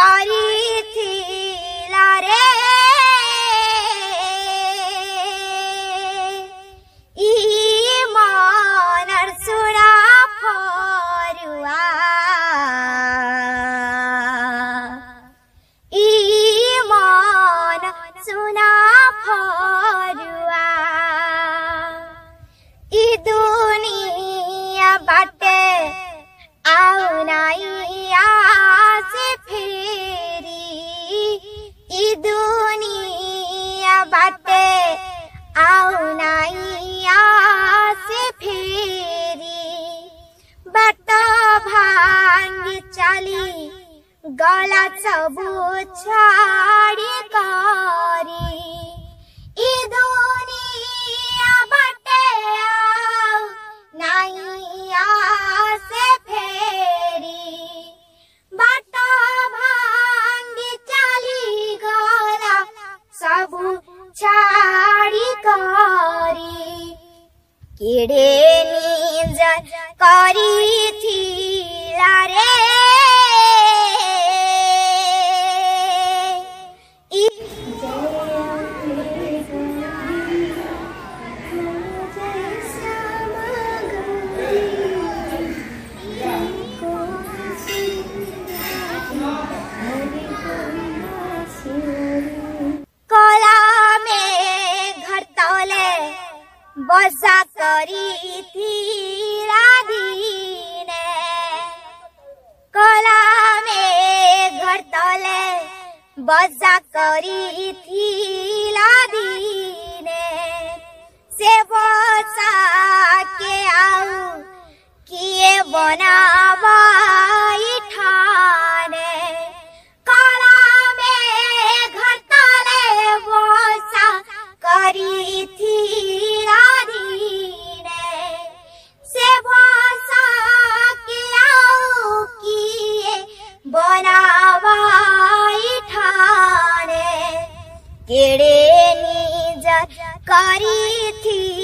हमारी थी लारे গলা ছাড়ি করি ই দুনিয়া বাটে আও, নাই আসে ফেরি। বাট ভাঙ্গি চালি গলা সবু ছাড়ি করি কেড়ে নিজ করিথিলা রে करी थी राधी ने कोला में घर तले बजा करी थी लादी। কেড়ে নিজ করিথিলা